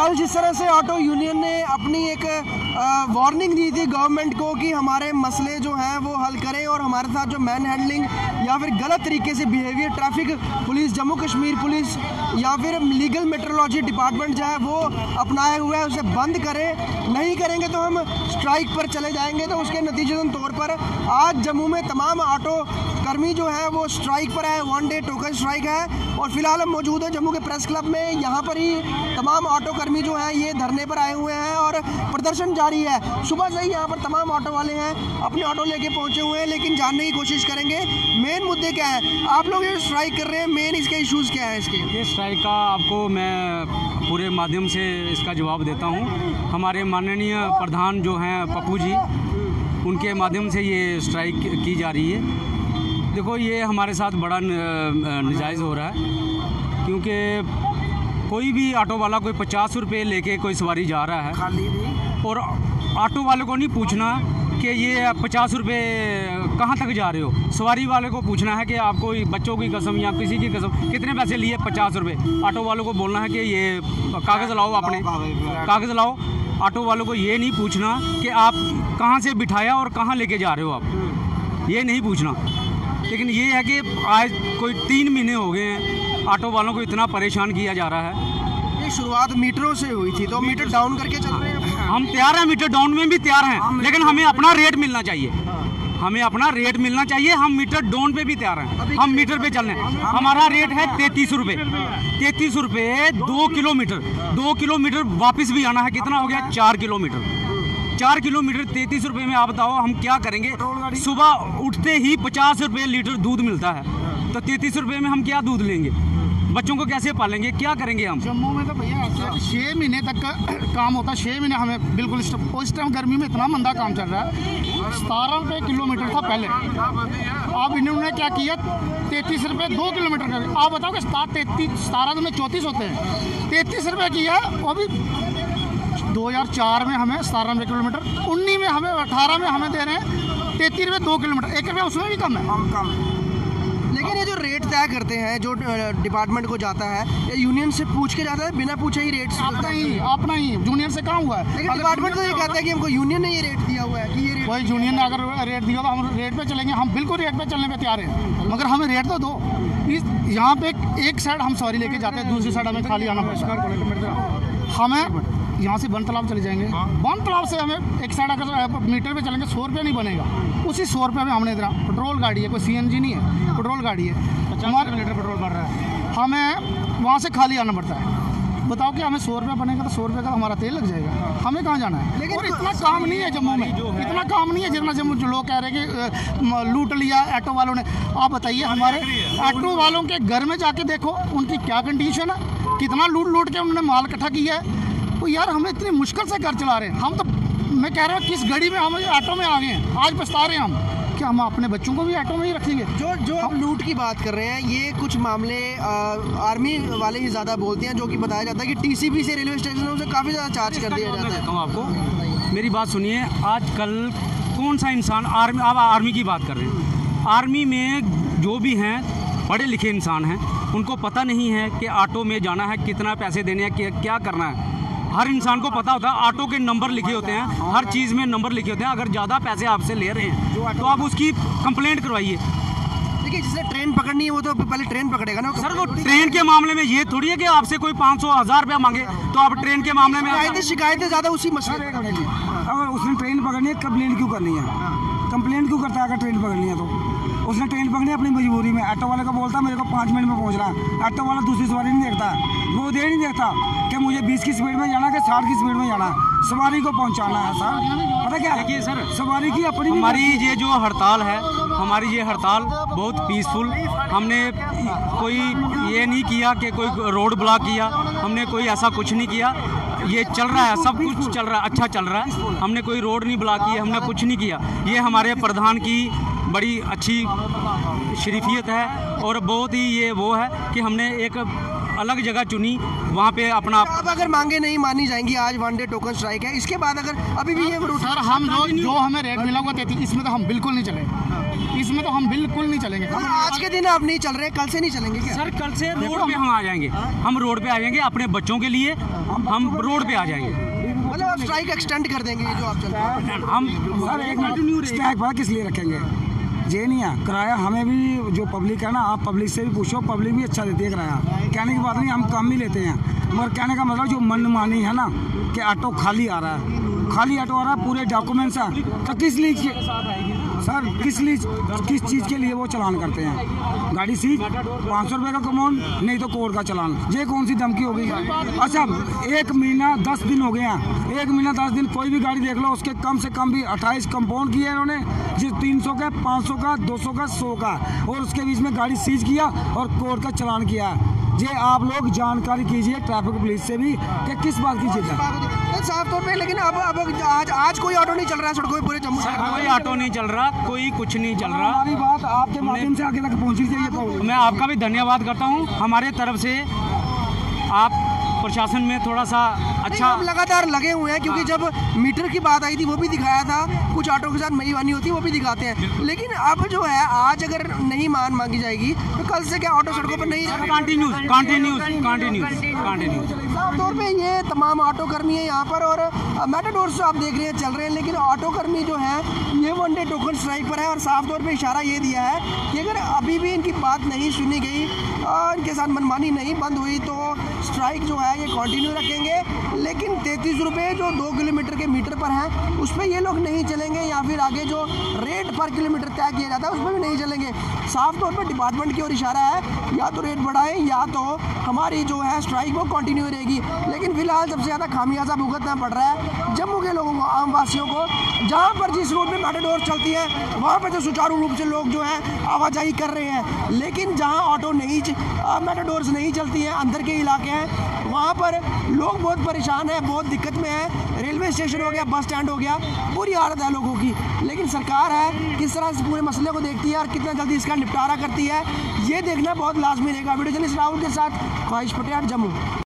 कल जिस तरह से ऑटो यूनियन ने अपनी एक वार्निंग दी थी गवर्नमेंट को कि हमारे मसले जो हैं वो हल करें और हमारे साथ जो मैन हैंडलिंग या फिर गलत तरीके से behaviour traffic police Jammu Kashmir police या फिर लीगल मेट्रोलॉजी डिपार्टमेंट जो है वो अपनाए हुए है, उसे बंद करें। नहीं करेंगे तो हम स्ट्राइक पर चले जाएँगे। तो उसके नतीजतन तौर पर आज जम्मू में तमाम ऑटो कर्मी जो है वो स्ट्राइक पर है वन डे टोकन स्ट्राइक है। और फ़िलहाल हम मौजूद हैं जम्मू के प्रेस क्लब में। यहाँ पर ही तमाम ऑटो कर्मी जो हैं, ये धरने पर आए हुए हैं और प्रदर्शन जारी है। सुबह से ही यहाँ पर तमाम ऑटो वाले हैं, अपने ऑटो लेके पहुँचे हुए हैं, लेकिन जानने की कोशिश करेंगे, मेन मुद्दे क्या है? आप लोग ये स्ट्राइक कर रहे हैं, मेन इसके इशूज़ क्या है इसके? ये स्ट्राइक का आपको मैं पूरे माध्यम से इसका जवाब देता हूँ। हमारे माननीय प्रधान जो हैं पप्पू जी, उनके माध्यम से ये स्ट्राइक की जा रही है। देखो ये हमारे साथ बड़ा नजायज़ हो रहा है क्योंकि कोई भी ऑटो वाला कोई पचास रुपये लेके कोई सवारी जा रहा है और ऑटो वाले को नहीं पूछना कि ये पचास रुपये कहाँ तक जा रहे हो। सवारी वाले को पूछना है कि आपको बच्चों की कसम या किसी की कसम कितने पैसे लिए पचास रुपये ऑटो वालों को बोलना है कि ये कागज़ लाओ अपने कागज़ लाओ। ऑटो वालों को ये नहीं पूछना कि आप कहाँ से बिठाया और कहाँ लेके जा रहे हो आप। ये नहीं पूछना। लेकिन ये है कि आज कोई तीन महीने हो गए हैं ऑटो वालों को इतना परेशान किया जा रहा है। ये शुरुआत मीटरों से हुई थी तो मीटर डाउन करके चल रहे हैं? हम तैयार हैं मीटर डाउन में भी तैयार हैं लेकिन हमें अपना रेट मिलना चाहिए। हमें अपना रेट मिलना चाहिए हम मीटर डाउन पे भी तैयार हैं हम मीटर पे चल रहे हैं। हमारा रेट है तैतीस रुपये तैतीस रुपये दो किलोमीटर दो किलोमीटर वापस भी आना है कितना हो गया? चार किलोमीटर। चार किलोमीटर तैतीस रुपये में आप बताओ हम क्या करेंगे? सुबह उठते ही पचास रुपये लीटर दूध मिलता है। तो तैतीस रुपये में हम क्या दूध लेंगे? बच्चों को कैसे पालेंगे? क्या करेंगे हम? जम्मू में तो भैया छः महीने तक का काम होता है। छः महीने हमें बिल्कुल उस टाइम गर्मी में इतना मंदा काम चल रहा है। सतारह रुपये किलोमीटर था पहले। अब इन्होंने क्या किया? तैतीस रुपये दो किलोमीटर कर आप बताओ कि तैतीस सतारह में चौंतीस होते हैं। तैतीस रुपये किया वो भी 2004 में हमें सतारह रुपये किलोमीटर उन्नीस में हमें अठारह में हमें दे रहे हैं तैतीस रुपये दो किलोमीटर एक रुपया उसमें भी कम है। कम कम लेकिन ये जो रेट तय करते हैं जो डिपार्टमेंट को जाता है ये यूनियन से पूछ के जाता है बिना पूछे ही रेट अपना ही। अपना ही यूनियन से कहाँ हुआ है? लेकिन डिपार्टमेंट तो ये कहता है कि हमको यूनियन ने ये रेट दिया हुआ है कि ये रेट कोई यूनियन ने अगर रेट दिया तो हम रेट पे चलेंगे हम बिल्कुल रेट पे चलने पे तैयार हैं। मगर हमें रेट तो दो। इस यहाँ पे एक साइड हम सॉरी लेके जाते हैं दूसरी साइड हमें खाली आना पड़ता है हमें यहाँ से बन तालाब चले जाएँगे। बन तालाब से हमें एक साइड अगर मीटर पे चलेंगे सौ रुपया नहीं बनेगा। उसी सौ रुपये में हमने इधर पेट्रोल गाड़ी है कोई सीएनजी नहीं है पेट्रोल गाड़ी है। हमारे लीटर पेट्रोल बढ़ रहा है। हमें वहाँ से खाली आना पड़ता है। बताओ कि हमें सौ रुपये बनेगा तो सौ रुपये का हमारा तेल लग जाएगा। हमें कहाँ जाना है? लेकिन और इतना काम नहीं है जम्मू में। इतना काम नहीं है जितना जम्मू जो लोग कह रहे हैं कि लूट लिया ऑटो वालों ने। आप बताइए हमारे ऑटो वालों के घर में जाके देखो उनकी क्या कंडीशन है? कितना लूट लूट के उन्होंने माल इकट्ठा किया है? तो यार हम इतनी मुश्किल से घर चला रहे हैं। हम तो मैं कह रहा हूँ किस घड़ी में हम ऑटो में आ गए हैं? आज पछता रहे हैं हम। क्या हम अपने बच्चों को भी ऑटो में ही रखेंगे? जो जो हम लूट की बात कर रहे हैं ये कुछ मामले आ, आर्मी वाले ही ज़्यादा बोलते हैं जो कि बताया जाता है कि टीसीबी से रेलवे स्टेशन से काफ़ी ज़्यादा चार्ज कर दिया जाता है। आपको? मेरी बात सुनिए आज कल कौन सा इंसान आर्मी आप आर्मी की बात कर रहे हैं। आर्मी में जो भी हैं पढ़े लिखे इंसान हैं उनको पता नहीं है कि ऑटो में जाना है कितना पैसे देने हैं क्या करना है। हर इंसान को पता होता है ऑटो के नंबर लिखे होते हैं हर चीज़ में नंबर लिखे होते हैं अगर ज़्यादा पैसे आपसे ले रहे हैं तो आप उसकी कंप्लेंट करवाइए। देखिए जिसे ट्रेन पकड़नी है वो तो पहले ट्रेन पकड़ेगा ना सर वो ट्रेन के मामले में ये थोड़ी है कि आपसे कोई पाँच सौ हज़ार रुपया मांगे तो आप ट्रेन के मामले में शिकायतें ज़्यादा उसी मसले उसने ट्रेन पकड़नी है कंप्लेंट क्यों करनी है? कंप्लेंट क्यों करता है अगर ट्रेन पकड़नी है तो? उसने ट्रेन पकड़ी अपनी मजबूरी में। ऑटो वाले को बोलता है मेरे को पाँच मिनट में पहुँच रहा है। ऑटो वाला दूसरी सवारी नहीं देखता। वो दे नहीं देखता कि मुझे बीस की स्पीड में जाना कि साठ की स्पीड में जाना है। सवारी को पहुँचाना है सर। पता क्या है? सर। सवारी की अपनी हमारी ये जो हड़ताल है हमारी ये हड़ताल बहुत पीसफुल हमने कोई ये नहीं किया कि कोई रोड ब्लॉक किया। हमने कोई ऐसा कुछ नहीं किया। ये चल रहा है सब कुछ चल रहा है अच्छा चल रहा है। हमने कोई रोड नहीं ब्लॉक किया हमने कुछ नहीं किया। ये हमारे प्रधान की बड़ी अच्छी शरीफियत है और बहुत ही ये वो है कि हमने एक अलग जगह चुनी वहाँ पे अपना अब अगर मांगे नहीं मानी जाएँगी आज वन डे टोकन स्ट्राइक है। इसके बाद अगर अभी भी ये सर हम जो जो हमें रेट मिला हुआ इसमें तो हम बिल्कुल नहीं चले। इसमें तो हम बिल्कुल नहीं चलेंगे। आज के दिन आप नहीं चल रहे कल से नहीं चलेंगे क्या? सर कल से रोड पे हम आ जाएँगे। हम रोड पे आ जाएँगे अपने बच्चों के लिए। हम रोड पे आ जाएँगे। मतलब आप स्ट्राइक एक्सटेंड कर देंगे जो आप चल रहे हैं। हम सर एक मिनट। स्ट्राइक किस लिए रखेंगे? जे नहीं है। किराया हमें भी जो पब्लिक है ना आप पब्लिक से भी पूछो पब्लिक भी अच्छा देती है किराया। कहने की बात नहीं हम कम ही लेते हैं। मगर कहने का मतलब जो मनमानी है ना कि ऑटो खाली आ रहा है। खाली ऑटो आ रहा है पूरे डॉक्यूमेंट्स हैं। तो किस लिए सर, किस लिए, किस चीज़ के लिए वो चलान करते हैं? गाड़ी सीज पाँच सौ रुपये का कमाउंट नहीं तो कोर्ट का चलान। ये कौन सी धमकी होगी अच्छा एक महीना दस दिन हो गए हैं। एक महीना दस दिन कोई भी गाड़ी देख लो, उसके कम से कम भी अट्ठाईस कंपाउंड किए इन्होंने, जिस तीन सौ का, पाँच सौ का, दो सौ का सौ का, और उसके बीच में गाड़ी सीज किया और कोर्ट का चलान किया। ये आप लोग जानकारी कीजिए ट्रैफ़िक पुलिस से भी कि किस बात की जिद है साफ़ तौर पे लेकिन अब अब आज आज कोई ऑटो नहीं चल रहा है सड़कों पे पूरे जम्मू सर कोई ऑटो नहीं चल रहा कोई कुछ नहीं चल रहा। हमारी बात आपके माध्यम से आगे तक पहुँची चाहिए तो मैं आपका भी धन्यवाद करता हूँ। हमारे तरफ़ से आप प्रशासन में थोड़ा सा अच्छा लगातार लगे हुए हैं क्योंकि जब मीटर की बात आई थी वो भी दिखाया था। कुछ ऑटो के साथ मईवानी होती है वो भी दिखाते हैं। लेकिन अब जो है आज अगर नहीं मान मांगी जाएगी तो कल से क्या ऑटो सड़कों पर नहीं कंटिन्यूस कंटिन्यूस कंटिन्यूस कंटिन्यूस साफ़ तौर पे ये तमाम ऑटो कर्मी है यहाँ पर और मेटाडोर्स से आप देख रहे हैं, चल रहे हैं, लेकिन ऑटो कर्मी जो है, ये वन डे टोकन स्ट्राइक पर है और साफ़ तौर पे इशारा ये दिया है कि अगर अभी भी इनकी बात नहीं सुनी गई और इनके साथ मनमानी नहीं बंद हुई तो स्ट्राइक जो है ये कंटिन्यू रखेंगे। लेकिन तैंतीस रुपये जो दो किलोमीटर के मीटर पर हैं उस पर ये लोग नहीं चलेंगे या फिर आगे जो रेट पर किलोमीटर तय किया जाता है उस पर भी नहीं चलेंगे। साफ़ तौर पर डिपार्टमेंट की ओर इशारा है, या तो रेट बढ़ाएँ, या तो हमारी जो है स्ट्राइक वो कंटिन्यू रहेगी। लेकिन फ़िलहाल सबसे ज़्यादा खामियाजा भुगतना पड़ रहा है जम्मू के लोगों को आम वासियों को। जहाँ पर जिस रोड में मेटाडोर चलती है, वहाँ पर तो सुचारू रूप से लोग जो है, आवाजाही कर रहे हैं। लेकिन जहाँ ऑटो नहीं मेटाडोर्स नहीं चलती हैं, अंदर के इलाके हैं वहाँ पर लोग बहुत परेशान हैं, बहुत दिक्कत में है। रेलवे स्टेशन हो गया, बस स्टैंड हो गया बुरी हालत है लोगों की। लेकिन सरकार है, किस तरह से पूरे मसले को देखती है और कितना जल्दी इसका निपटारा करती है, ये देखना बहुत लाजमी रहेगा। वीडियो जर्नलिस्ट राहुल के साथ ख्वाहिश पटेल जम्मू।